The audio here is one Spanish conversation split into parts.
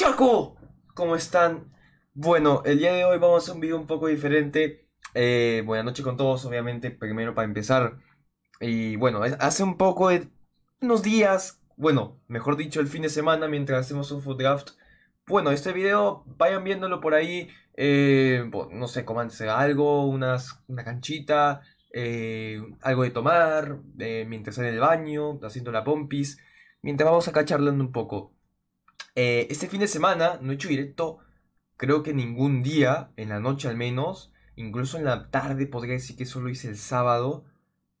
Chaco, ¿cómo están? Bueno, el día de hoy vamos a hacer un video un poco diferente. Eh, buenas noches con todos, obviamente, primero para empezar. Y bueno, hace un poco de unos días, bueno, mejor dicho, el fin de semana, mientras hacemos un food draft. Bueno, este video, vayan viéndolo por ahí. Eh, no sé, comándese algo, unas, una canchita, eh, algo de tomar, mientras en el baño, haciendo la pompis. Mientras vamos acá charlando un poco. Eh, este fin de semana no he hecho directo, creo que ningún día, en la noche al menos. Incluso en la tarde podría decir que solo hice el sábado.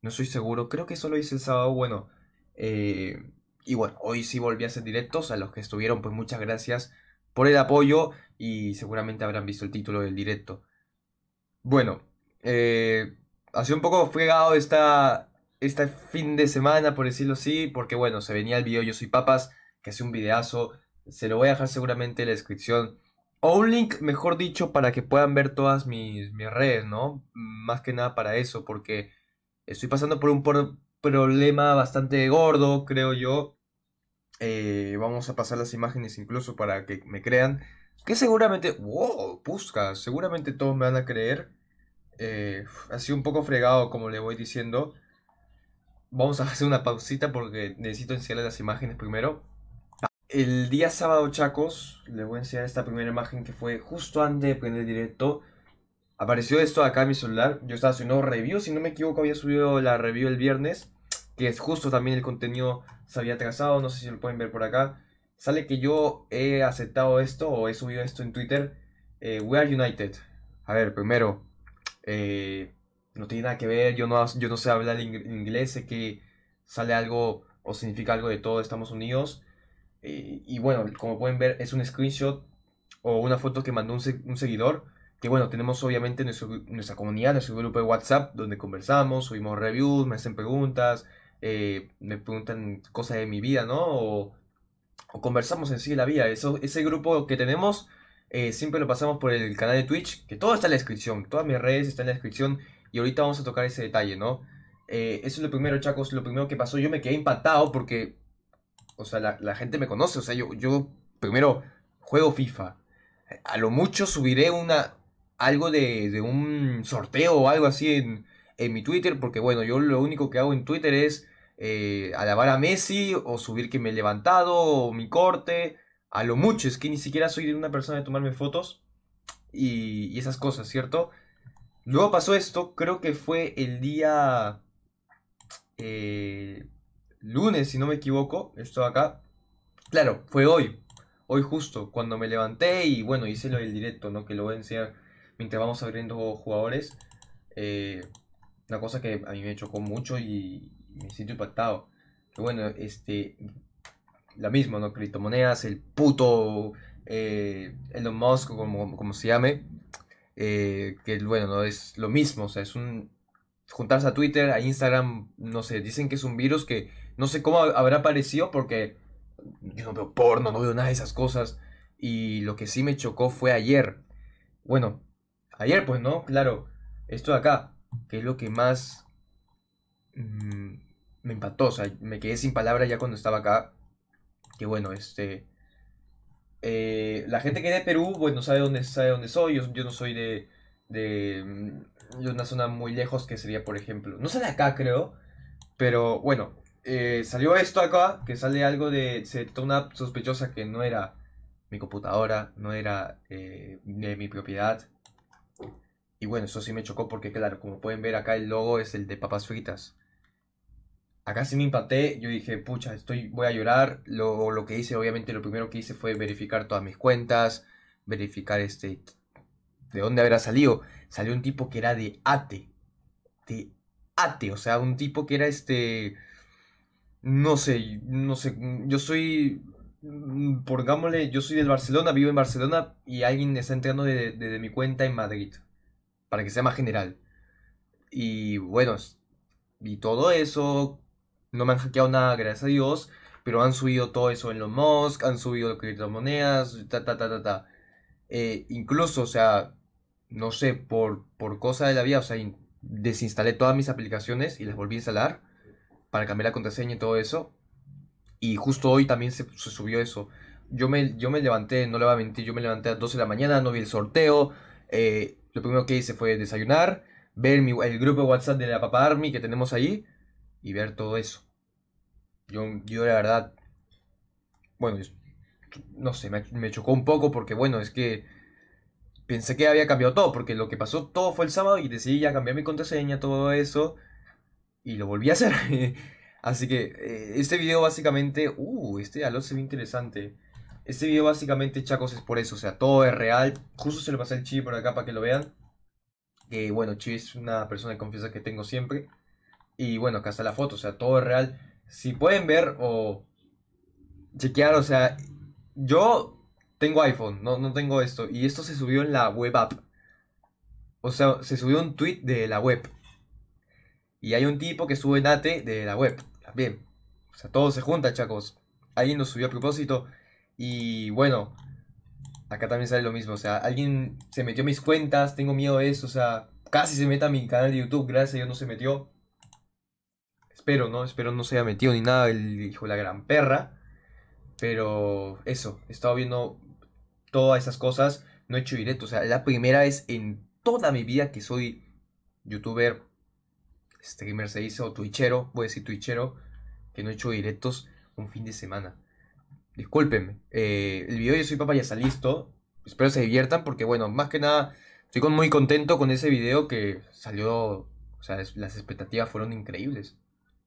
No estoy seguro, creo que solo hice el sábado. Bueno, eh, y bueno, hoy sí volví a hacer directos. A los que estuvieron, pues muchas gracias por el apoyo y seguramente habrán visto el título del directo. Bueno, eh, ha sido un poco fregado esta, este fin de semana, por decirlo así, porque bueno, se venía el video Yo Soy Papas, que hace un videazo se lo voy a dejar seguramente en la descripción. O un link, mejor dicho, para que puedan ver todas mis, mis redes, ¿no? Más que nada para eso, porque estoy pasando por un problema bastante gordo, creo yo. Eh, vamos a pasar las imágenes incluso para que me crean. Que seguramente, wow, busca, seguramente todos me van a creer. Eh, ha sido un poco fregado, como le voy diciendo. Vamos a hacer una pausita porque necesito enseñarles las imágenes primero. El día sábado, chacos, les voy a enseñar esta primera imagen que fue justo antes de prender directo. Apareció esto acá en mi celular. Yo estaba haciendo review, si no me equivoco, había subido la review el viernes. Que es justo también el contenido se había atrasado, no sé si lo pueden ver por acá. Sale que yo he aceptado esto o he subido esto en Twitter. Eh, We are United. A ver, primero, eh, no tiene nada que ver, yo no, yo no sé hablar inglés, sé que sale algo o significa algo de todo Estamos Unidos. Eh, y bueno, como pueden ver, es un screenshot o una foto que mandó un, seguidor. Que bueno, tenemos obviamente nuestra comunidad, nuestro grupo de WhatsApp, donde conversamos, subimos reviews, me hacen preguntas, eh, me preguntan cosas de mi vida, ¿no? O, conversamos en sí la vida. Eso, ese grupo que tenemos eh, siempre lo pasamos por el canal de Twitch, que todo está en la descripción, todas mis redes están en la descripción. Y ahorita vamos a tocar ese detalle, ¿no? eso es lo primero, chacos, lo primero que pasó. Yo me quedé impactado porque o sea, la, gente me conoce. O sea, yo, yo primero juego FIFA. A lo mucho subiré una algo de, un sorteo o algo así en, mi Twitter. Porque bueno, yo lo único que hago en Twitter es eh, alabar a Messi o subir que me he levantado o mi corte. A lo mucho, es que ni siquiera soy de una persona de tomarme fotos y, esas cosas, ¿cierto? Luego pasó esto, creo que fue el día... Eh, lunes, si no me equivoco, esto acá. Claro, fue hoy, hoy justo, cuando me levanté y bueno, hice lo del directo, ¿no? Que lo voy a enseñar mientras vamos abriendo jugadores. Eh, una cosa que a mí me chocó mucho y me siento impactado. Que bueno, este, la misma, ¿no? Criptomonedas, el puto eh, Elon Musk, como, como se llame. Eh, que bueno, no es lo mismo, o sea, es un juntarse a Twitter, a Instagram, no sé, dicen que es un virus que no sé cómo habrá aparecido porque yo no veo porno, no veo nada de esas cosas. Y lo que sí me chocó fue ayer. Bueno, ayer pues, ¿no? Claro, esto de acá, que es lo que más mm, me impactó. O sea, me quedé sin palabras ya cuando estaba acá. Que bueno, este... Eh, la gente que es de Perú, bueno, sabe dónde, sabe dónde soy. Yo, yo no soy de, de, mm, de una zona muy lejos que sería, por ejemplo... No sé de acá, creo. Pero bueno, eh, salió esto acá, que sale algo de, se una sospechosa que no era mi computadora, no era eh, de mi propiedad. Y bueno, eso sí me chocó porque claro, como pueden ver acá el logo es el de papas fritas. Acá sí me impacté, yo dije, pucha, estoy, voy a llorar. Lo, lo que hice, obviamente, lo primero que hice fue verificar todas mis cuentas, verificar este, de dónde habrá salido. Salió un tipo que era de ATE, de ATE, o sea, un tipo que era este no sé, no sé, yo soy, mm, pongámosle, yo soy del Barcelona, vivo en Barcelona y alguien está entrando desde mi cuenta en Madrid, para que sea más general. Y bueno, y todo eso, no me han hackeado nada, gracias a Dios, pero han subido todo eso en los Musk, han subido criptomonedas, ta, ta, ta, ta, ta. Eh, incluso, o sea, no sé, por, por cosa de la vida, o sea, desinstalé todas mis aplicaciones y las volví a instalar para cambiar la contraseña y todo eso. Y justo hoy también se, subió eso. yo me, yo me levanté, no le voy a mentir, yo me levanté a las 12 de la mañana, no vi el sorteo. eh, lo primero que hice fue desayunar, ver mi- el grupo de WhatsApp de la Papa Army que tenemos ahí y ver todo eso. Yo, yo la verdad, bueno, no sé, me, me chocó un poco porque, bueno, es que pensé que había cambiado todo, porque lo que pasó todo fue el sábado y decidí ya cambiar mi contraseña, todo eso, y lo volví a hacer. Así que eh, este video básicamente, uh, este aló se ve interesante. Este video básicamente, chacos, es por eso, o sea, todo es real. Justo se lo pasé al Chi por acá para que lo vean. Que bueno, Chi es una persona de confianza que tengo siempre. Y bueno, acá está la foto, o sea, todo es real. Si pueden ver o chequear, o sea, yo tengo iPhone, no, no tengo esto. Y esto se subió en la web app. O sea, se subió un tweet de la web. Y hay un tipo que sube Date de la web. También. O sea, todo se junta, chacos. Alguien lo subió a propósito. Y bueno, acá también sale lo mismo. O sea, alguien se metió a mis cuentas. Tengo miedo de eso. O sea, casi se meta a mi canal de YouTube. Gracias a Dios no se metió. Espero, ¿no? Espero no se haya metido ni nada el hijo de la gran perra. Pero eso, he estado viendo todas esas cosas. No he hecho directo. O sea, la primera vez en toda mi vida que soy youtuber, streamer se dice, o twitchero, voy a decir twitchero, que no he hecho directos un fin de semana. Discúlpenme. eh, el video de Soy Papa ya está listo. Espero se diviertan porque, bueno, más que nada, estoy muy contento con ese video que salió. O sea, las expectativas fueron increíbles.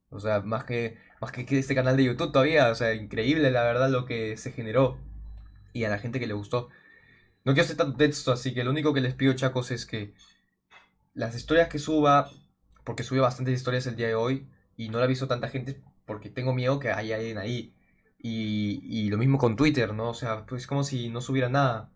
O sea, más que, más que este canal de YouTube todavía. O sea, increíble la verdad lo que se generó. Y a la gente que le gustó. No quiero hacer tanto texto, así que lo único que les pido, chacos, es que las historias que suba, porque sube bastantes historias el día de hoy y no la ha visto tanta gente porque tengo miedo que haya alguien ahí. Y, y lo mismo con Twitter, ¿no? O sea, pues como si no subiera nada.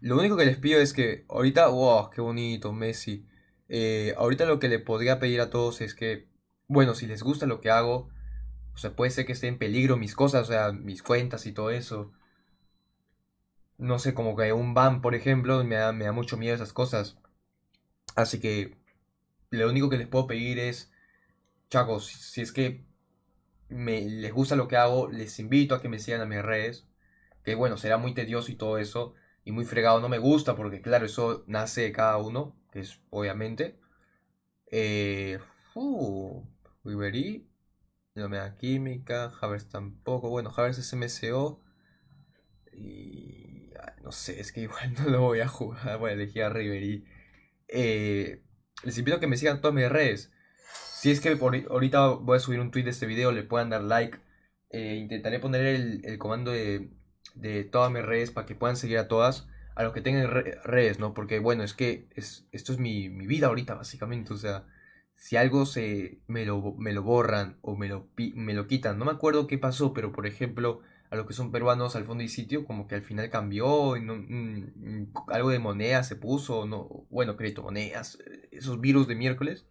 Lo único que les pido es que ahorita, wow, qué bonito, Messi. Eh, ahorita lo que le podría pedir a todos es que, bueno, si les gusta lo que hago, o sea, puede ser que esté en peligro mis cosas, o sea, mis cuentas y todo eso. No sé, como que un ban, por ejemplo, me da, me da mucho miedo esas cosas. Así que lo único que les puedo pedir es, chacos, si es que me, les gusta lo que hago, les invito a que me sigan a mis redes. Que bueno, será muy tedioso y todo eso. Y muy fregado no me gusta porque claro, eso nace de cada uno, que es obviamente. Eh, uh, Ribery, no me da química, Havers tampoco. Bueno, Havers es MCO. Y no sé, es que igual no lo voy a jugar. A elegir a Ribery. Eh, les invito a que me sigan todas mis redes. Si es que por ahorita voy a subir un tweet de este video, le puedan dar like. Eh, intentaré poner el, comando de, de todas mis redes para que puedan seguir a todas. A los que tengan re- redes, ¿no? Porque bueno, es que es, esto es mi, mi vida ahorita, básicamente. O sea, si algo se me lo, me lo borran o me lo, me lo quitan. No me acuerdo qué pasó, pero por ejemplo, a los que son peruanos al fondo y sitio, como que al final cambió, y no- mm, mm, algo de moneda se puso, no, bueno, criptomonedas, eh, esos virus de miércoles.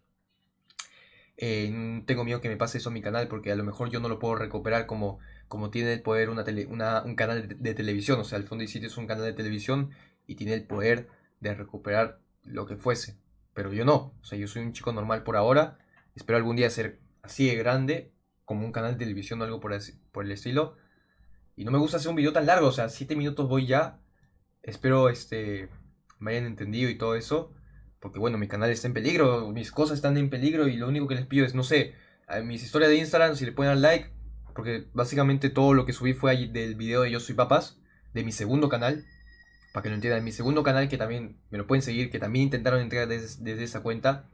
Eh, mm, tengo miedo que me pase eso a mi canal porque a lo mejor yo no lo puedo recuperar como, como tiene el poder una tele- una- un canal de, de televisión. O sea, el fondo y sitio es un canal de televisión y tiene el poder de recuperar lo que fuese. Pero yo no. O sea, yo soy un chico normal por ahora. Espero algún día ser así de grande como un canal de televisión o algo por, así- por el estilo. Y no me gusta hacer un video tan largo. O sea, 7 minutos voy ya. Espero este me hayan entendido y todo eso. Porque bueno, mi canal está en peligro, mis cosas están en peligro y lo único que les pido es, no sé, mis historias de Instagram, si le pueden dar like, porque básicamente todo lo que subí fue ahí del video de Yo Soy Papas, de mi segundo canal, para que lo entiendan, mi segundo canal que también me lo pueden seguir, que también intentaron entrar desde, desde esa cuenta.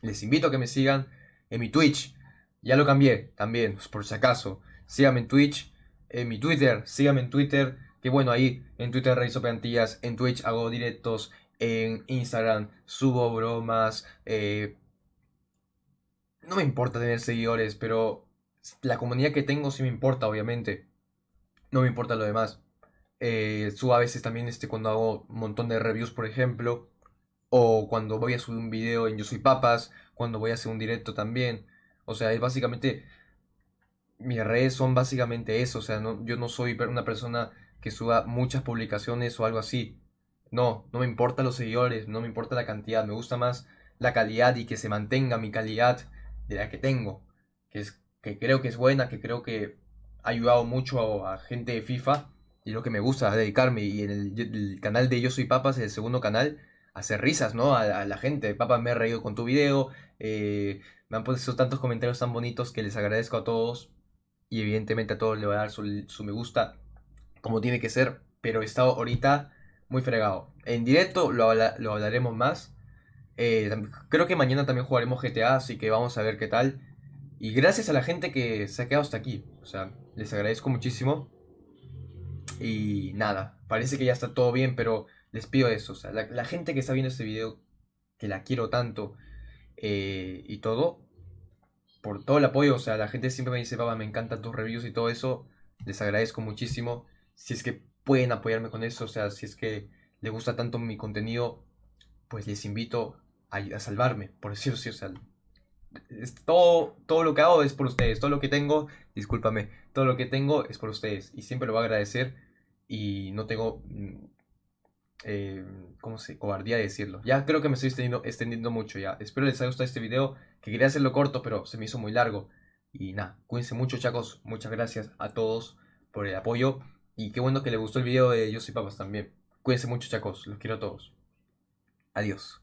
Les invito a que me sigan en mi Twitch, ya lo cambié también, pues, por si acaso. Síganme en Twitch, en mi Twitter, síganme en Twitter, que bueno, ahí en Twitter realizo plantillas, en Twitch hago directos, en Instagram subo bromas. eh, no me importa tener seguidores, pero la comunidad que tengo sí me importa, obviamente. No me importa lo demás. Eh, subo a veces también este, cuando hago un montón de reviews, por ejemplo. O cuando voy a subir un video en Yo Soy Papas. Cuando voy a hacer un directo también. O sea, es básicamente... Mis redes son básicamente eso. O sea, no, yo no soy una persona que suba muchas publicaciones o algo así. No, no me importan los seguidores, no me importa la cantidad, me gusta más la calidad y que se mantenga mi calidad de la que tengo, que es que creo que es buena, que creo que ha ayudado mucho a, gente de FIFA y lo que me gusta dedicarme. Y en el, canal de Yo Soy Papas, el segundo canal, hacer risas, ¿no? A, la gente. Papá, me he reído con tu video. Eh, me han puesto tantos comentarios tan bonitos que les agradezco a todos. Y evidentemente a todos le voy a dar su, me gusta como tiene que ser. Pero he estado ahorita muy fregado. En directo lo, lo hablaremos más. Eh, creo que mañana también jugaremos GTA, así que vamos a ver qué tal. Y gracias a la gente que se ha quedado hasta aquí. O sea, les agradezco muchísimo. Y nada, parece que ya está todo bien, pero les pido eso. O sea, la, gente que está viendo este video, que la quiero tanto eh, y todo, por todo el apoyo. O sea, la gente siempre me dice, papá, me encantan tus reviews y todo eso. Les agradezco muchísimo. Si es que pueden apoyarme con eso, o sea, si es que les gusta tanto mi contenido, pues les invito a, a salvarme, por decirlo así. O sea, todo, todo lo que hago es por ustedes. Todo lo que tengo, discúlpame, todo lo que tengo es por ustedes. Y siempre lo voy a agradecer. Y no tengo, mm, eh, ¿cómo se? Cobardía de decirlo. Ya creo que me estoy extendiendo, extendiendo mucho ya. Espero les haya gustado este video. Que quería hacerlo corto, pero se me hizo muy largo. Y nada, cuídense mucho, chacos. Muchas gracias a todos por el apoyo. Y qué bueno que les gustó el video de Yo Soy Papas también. Cuídense mucho, chacos. Los quiero a todos. Adiós.